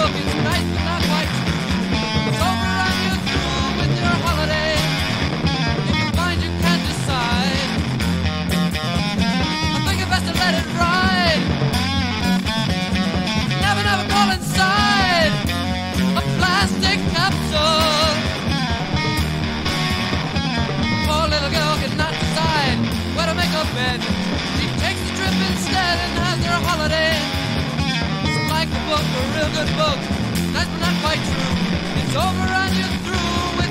It's nice but not quite. It's over and you're through with your holiday. If you you can't decide, I think best let it ride. Never, never inside a plastic capsule. Poor little girl cannot decide where to make bed. She takes trip instead and has her holiday. Like a real good. Nice but not quite true. It's over and you're through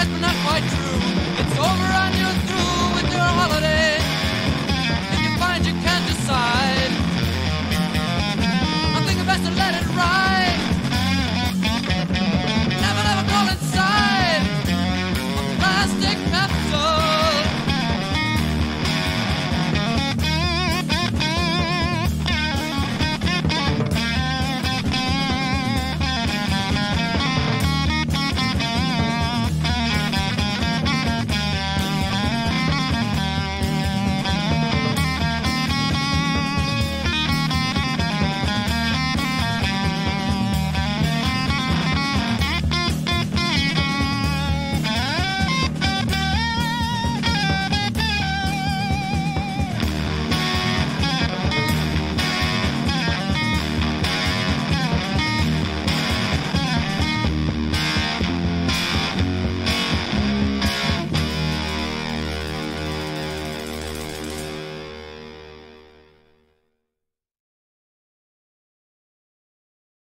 But not quite true. It's over and you're through with your holiday. If you find you can't decide, I think it's best to let it ride.